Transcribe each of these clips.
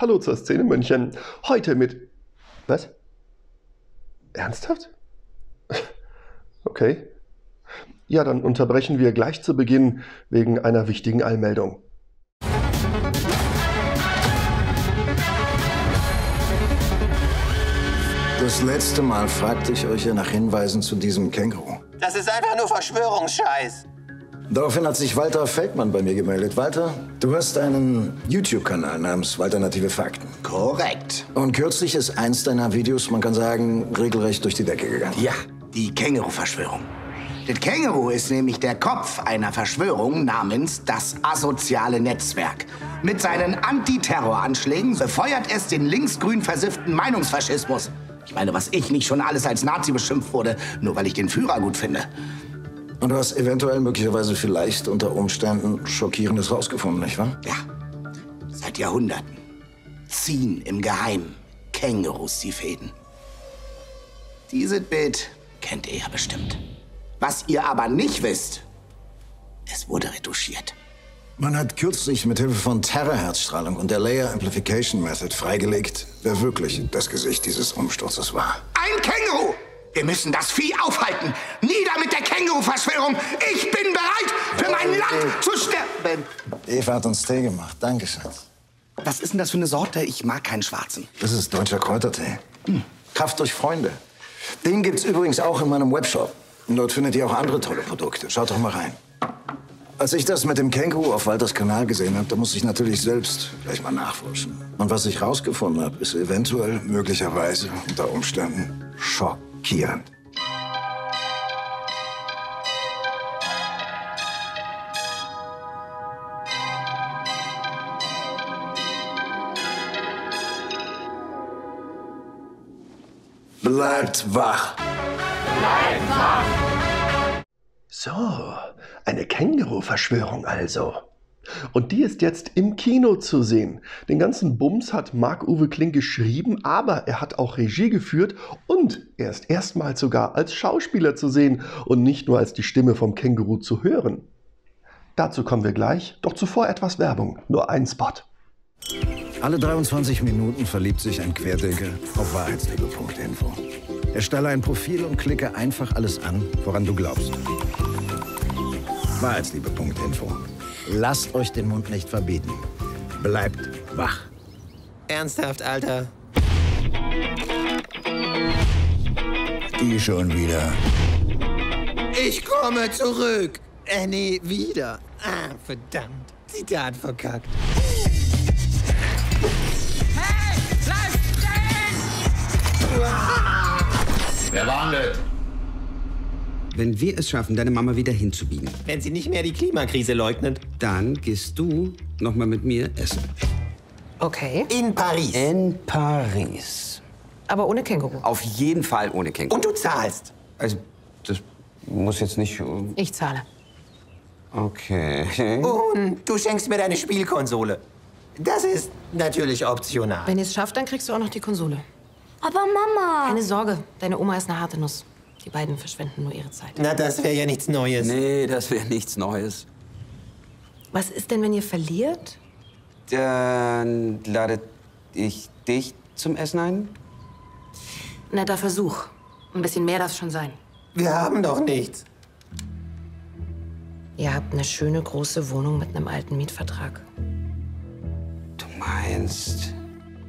Hallo zur Szene München. Heute mit. Was? Ernsthaft? Okay. Ja, dann unterbrechen wir gleich zu Beginn wegen einer wichtigen Allmeldung. Das letzte Mal fragte ich euch ja nach Hinweisen zu diesem Känguru. Das ist einfach nur Verschwörungsscheiß. Daraufhin hat sich Walter Feldmann bei mir gemeldet. Walter, du hast einen YouTube-Kanal namens Alternative Fakten. Korrekt. Und kürzlich ist eins deiner Videos, man kann sagen, regelrecht durch die Decke gegangen. Ja, die Känguru-Verschwörung. Das Känguru ist nämlich der Kopf einer Verschwörung namens das asoziale Netzwerk. Mit seinen Antiterroranschlägen befeuert es den linksgrün versifften Meinungsfaschismus. Ich meine, was ich nicht schon alles als Nazi beschimpft wurde, nur weil ich den Führer gut finde. Und du hast eventuell, möglicherweise vielleicht unter Umständen Schockierendes rausgefunden, nicht wahr? Ja, seit Jahrhunderten ziehen im Geheimen Kängurus die Fäden. Dieses Bild kennt ihr ja bestimmt. Was ihr aber nicht wisst, es wurde retuschiert. Man hat kürzlich mit Hilfe von Terrorherzstrahlung und der Layer Amplification Method freigelegt, wer wirklich das Gesicht dieses Umsturzes war. Ein Känguru! Wir müssen das Vieh aufhalten. Nieder mit der Känguru-Verschwörung. Ich bin bereit, für mein Land zu sterben. Eva hat uns Tee gemacht. Danke, Schatz. Was ist denn das für eine Sorte? Ich mag keinen schwarzen. Das ist deutscher Kräutertee. Hm. Kraft durch Freunde. Den gibt's übrigens auch in meinem Webshop. Und dort findet ihr auch andere tolle Produkte. Schaut doch mal rein. Als ich das mit dem Känguru auf Walters Kanal gesehen habe, da musste ich natürlich selbst gleich mal nachforschen. Und was ich rausgefunden habe, ist eventuell, möglicherweise, unter Umständen schockierend. Bleibt wach. So, eine Känguru-Verschwörung also. Und die ist jetzt im Kino zu sehen. Den ganzen Bums hat Marc-Uwe Kling geschrieben, aber er hat auch Regie geführt und er ist erstmals sogar als Schauspieler zu sehen und nicht nur als die Stimme vom Känguru zu hören. Dazu kommen wir gleich, doch zuvor etwas Werbung, nur ein Spot. Alle 23 Minuten verliebt sich ein Querdenker auf Wahrheitsliebe.info. Erstelle ein Profil und klicke einfach alles an, woran du glaubst. Wahrheitsliebe.info. Lasst euch den Mund nicht verbieten. Bleibt wach. Ernsthaft, Alter. Die schon wieder. Ich komme zurück. Äh, nee, wieder. Ah, verdammt. Zitat verkackt. Hey, bleib stehen! Wer war denn? Wenn wir es schaffen, deine Mama wieder hinzubiegen, Wenn sie nicht mehr die Klimakrise leugnet. dann gehst du noch mal mit mir essen. Okay. In Paris. In Paris. Aber ohne Känguru. Auf jeden Fall ohne Känguru. Und du zahlst. Also, das muss jetzt nicht... Ich zahle. Okay. Und du schenkst mir deine Spielkonsole. Das ist natürlich optional. Wenn ihr es schafft, dann kriegst du auch noch die Konsole. Aber Mama. Keine Sorge, deine Oma ist eine harte Nuss. Die beiden verschwenden nur ihre Zeit. Na, das wäre ja nichts Neues. Nee, das wäre nichts Neues. Was ist denn, wenn ihr verliert? Dann lade ich dich zum Essen ein? Netter Versuch. Ein bisschen mehr darf schon sein. Wir haben doch nichts. Ihr habt eine schöne große Wohnung mit einem alten Mietvertrag. Du meinst...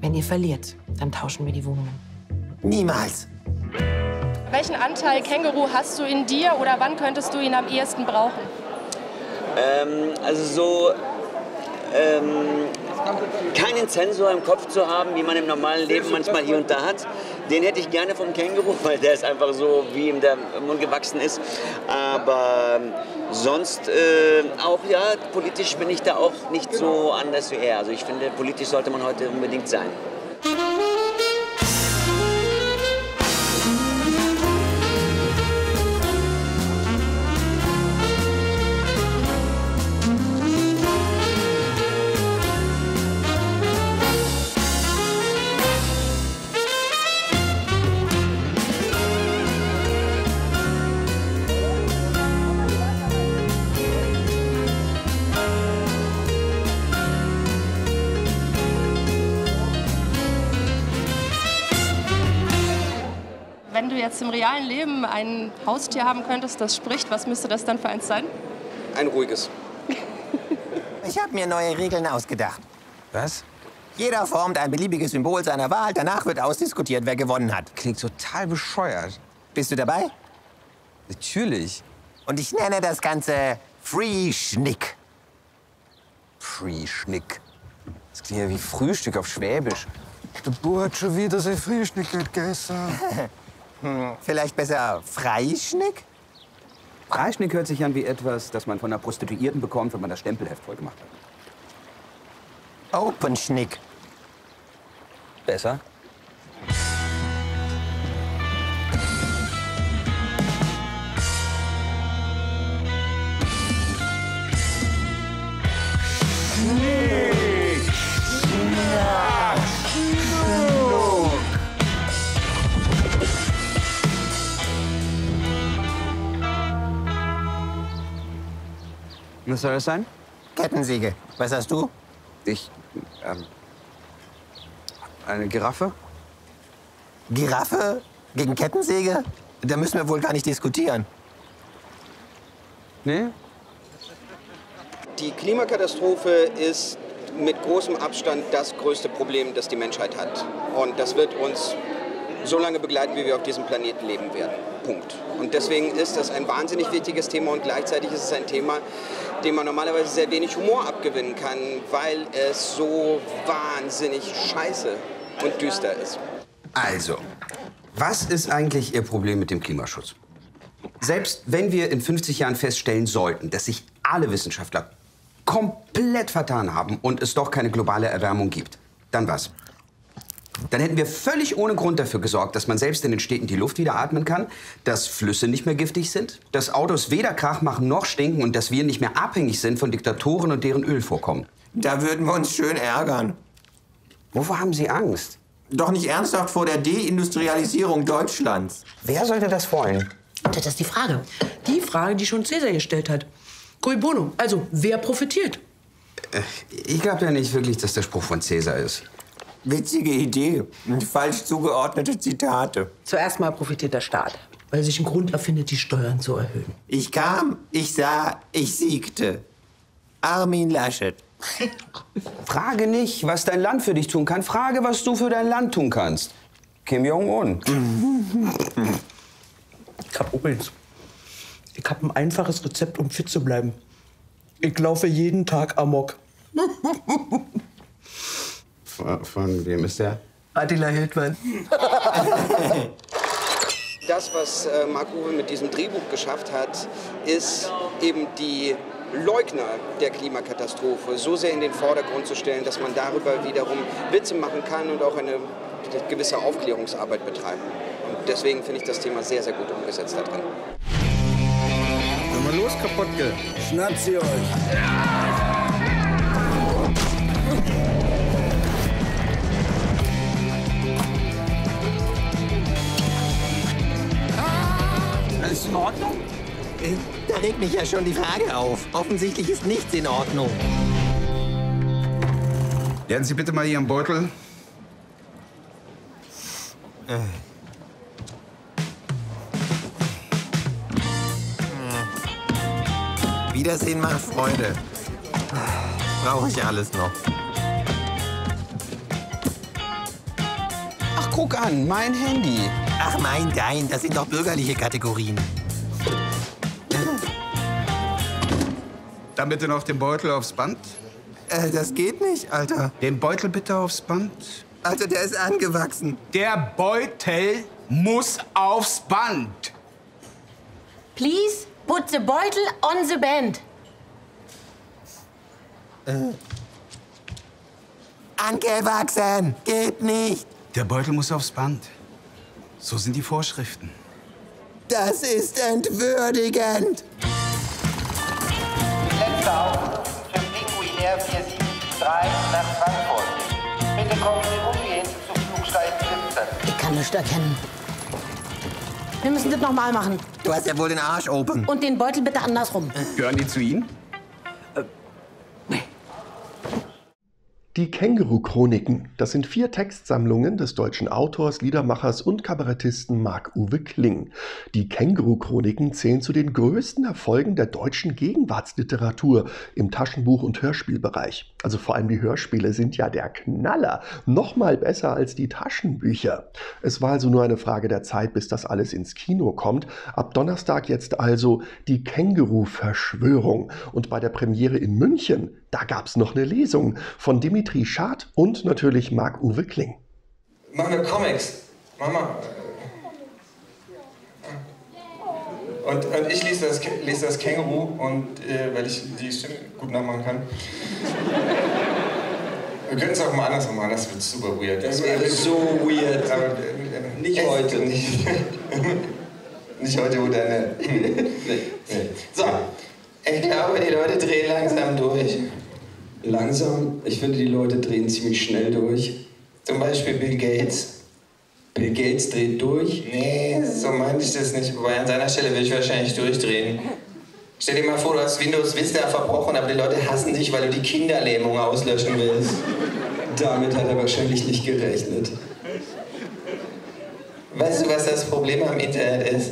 Wenn ihr verliert, dann tauschen wir die Wohnungen. Niemals. Welchen Anteil Känguru hast du in dir oder wann könntest du ihn am ehesten brauchen? Ähm, also so ähm, keinen Sensor im Kopf zu haben, wie man im normalen Leben manchmal hier und da hat. Den hätte ich gerne vom Känguru, weil der ist einfach so, wie ihm der Mund gewachsen ist. Aber ähm, sonst äh, auch, ja, politisch bin ich da auch nicht so anders wie er. Also ich finde, politisch sollte man heute unbedingt sein. Jetzt im realen Leben ein Haustier haben könntest, das spricht, was müsste das dann für eins sein? Ein ruhiges. Ich habe mir neue Regeln ausgedacht. Was? Jeder formt ein beliebiges Symbol seiner Wahl. Danach wird ausdiskutiert, wer gewonnen hat. Klingt total bescheuert. Bist du dabei? Natürlich. Und ich nenne das Ganze Free Schnick. Free Schnick. Das klingt ja wie Frühstück auf Schwäbisch. Der Bub hat schon wieder sein Frühstück gegessen. hm, vielleicht besser Freischnick? Freischnick hört sich an wie etwas, das man von einer Prostituierten bekommt, wenn man das Stempelheft voll gemacht hat. Open Schnick. Besser? Was soll das sein? Kettensäge. Was hast du? Ich, ähm, eine Giraffe? Giraffe gegen Kettensäge? Da müssen wir wohl gar nicht diskutieren. Nee? Die Klimakatastrophe ist mit großem Abstand das größte Problem, das die Menschheit hat. Und das wird uns so lange begleiten, wie wir auf diesem Planeten leben werden. Punkt. Und deswegen ist das ein wahnsinnig wichtiges Thema und gleichzeitig ist es ein Thema, dem man normalerweise sehr wenig Humor abgewinnen kann, weil es so wahnsinnig scheiße und düster ist. Also, was ist eigentlich Ihr Problem mit dem Klimaschutz? Selbst wenn wir in 50 Jahren feststellen sollten, dass sich alle Wissenschaftler komplett vertan haben und es doch keine globale Erwärmung gibt, dann was? Dann hätten wir völlig ohne Grund dafür gesorgt, dass man selbst in den Städten die Luft wieder atmen kann, dass Flüsse nicht mehr giftig sind, dass Autos weder Krach machen noch stinken und dass wir nicht mehr abhängig sind von Diktatoren und deren Ölvorkommen. Da würden wir uns schön ärgern. Wovor haben Sie Angst? Doch nicht ernsthaft vor der Deindustrialisierung Deutschlands. Wer sollte das wollen? Das ist die Frage. Die Frage, die schon Cäsar gestellt hat. Cui bono. Also, wer profitiert? Äh, Ich glaube ja nicht wirklich, dass der Spruch von Cäsar ist. Witzige Idee. Und falsch zugeordnete Zitate. Zuerst mal profitiert der Staat, weil er sich einen Grund erfindet, die Steuern zu erhöhen. Ich kam, ich sah, ich siegte. Armin Laschet. Frage nicht, was dein Land für dich tun kann. Frage, was du für dein Land tun kannst. Kim Jong-un. Ich hab übrigens. Ich hab ein einfaches Rezept, um fit zu bleiben. Ich laufe jeden Tag Amok. Von, von wem ist der? Attila Hildmann. Das, was äh, Mark Uwe mit diesem Drehbuch geschafft hat, ist eben die Leugner der Klimakatastrophe so sehr in den Vordergrund zu stellen, dass man darüber wiederum Witze machen kann und auch eine gewisse Aufklärungsarbeit betreiben. Und deswegen finde ich das Thema sehr, sehr gut umgesetzt da drin. Wenn man los kaputt geht. Schnappt sie euch. Alles in Ordnung? Da regt mich ja schon die Frage auf. Offensichtlich ist nichts in Ordnung. Werden Sie bitte mal Ihren Beutel. Wiedersehen macht Freude. Brauche ich alles noch. Ach, guck an, mein Handy. Ach mein, dein, das sind doch bürgerliche Kategorien. Dann bitte noch den Beutel aufs Band. Äh, das geht nicht, Alter. Den Beutel bitte aufs Band. Alter, der ist angewachsen. Der Beutel muss aufs Band. Please put the Beutel on the band. Äh. Angewachsen. Geht nicht. Der Beutel muss aufs Band. So sind die Vorschriften. Das ist entwürdigend. Nach Frankfurt. Bitte kommen Sie umgehend zu Flugsteig 17. Ich kann nichts erkennen. Wir müssen das nochmal machen. Du hast ja wohl den Arsch open. Und den Beutel bitte andersrum. Gehören die zu Ihnen? Die Känguru-Chroniken, das sind vier Textsammlungen des deutschen Autors, Liedermachers und Kabarettisten Marc-Uwe Kling. Die Känguru-Chroniken zählen zu den größten Erfolgen der deutschen Gegenwartsliteratur im Taschenbuch- und Hörspielbereich. Also vor allem die Hörspiele sind ja der Knaller, noch mal besser als die Taschenbücher. Es war also nur eine Frage der Zeit, bis das alles ins Kino kommt. Ab Donnerstag jetzt also die Känguru-Verschwörung. Und bei der Premiere in München, da gab es noch eine Lesung von Dimitri Schad und natürlich Marc-Uwe Kling. Machen wir Comics. Mama. Und, und ich lese das, lese das Känguru, und, äh, weil ich die Stimme gut nachmachen kann. Wir können es auch mal andersrum machen, das wird super weird. Das wäre so weird. Aber, äh, Nicht echt heute. Nicht, nicht heute, wo deine... nee. So, ich glaube, die Leute drehen langsam durch. Langsam? Ich finde, die Leute drehen ziemlich schnell durch. Zum Beispiel Bill Gates. Bill Gates dreht durch? Nee, so meinte ich das nicht. Wobei an seiner Stelle will ich wahrscheinlich durchdrehen. Stell dir mal vor, du hast Windows Vista verbrochen, aber die Leute hassen dich, weil du die Kinderlähmung auslöschen willst. Damit hat er wahrscheinlich nicht gerechnet. Weißt du, was das Problem am Internet ist?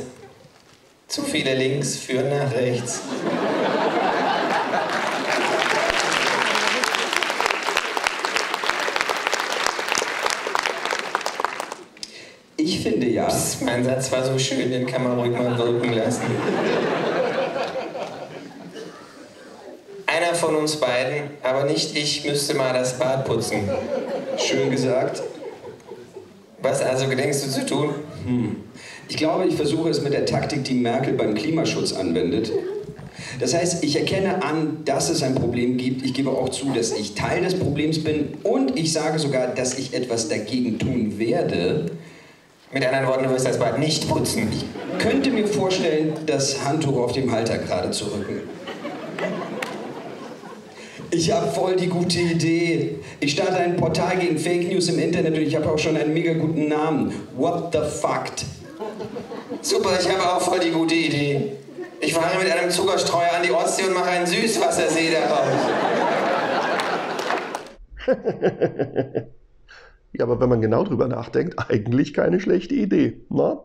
Zu viele Links führen nach rechts. Ich finde ja. Psst, mein Satz war so schön, den kann man ruhig mal wirken lassen. Einer von uns beiden, aber nicht ich, müsste mal das Bad putzen. Schön gesagt. Was also gedenkst du zu tun? Hm. Ich glaube, ich versuche es mit der Taktik, die Merkel beim Klimaschutz anwendet. Das heißt, ich erkenne an, dass es ein Problem gibt. Ich gebe auch zu, dass ich Teil des Problems bin. Und ich sage sogar, dass ich etwas dagegen tun werde. Mit anderen Worten, du wirst das Bad nicht putzen. Ich könnte mir vorstellen, das Handtuch auf dem Halter gerade zu rücken. Ich habe voll die gute Idee. Ich starte ein Portal gegen Fake News im Internet und ich habe auch schon einen mega guten Namen. What the fuck? Super, ich habe auch voll die gute Idee. Ich fahre mit einem Zuckerstreuer an die Ostsee und mache einen Süßwassersee daraus. ja, aber wenn man genau drüber nachdenkt, eigentlich keine schlechte Idee, ne?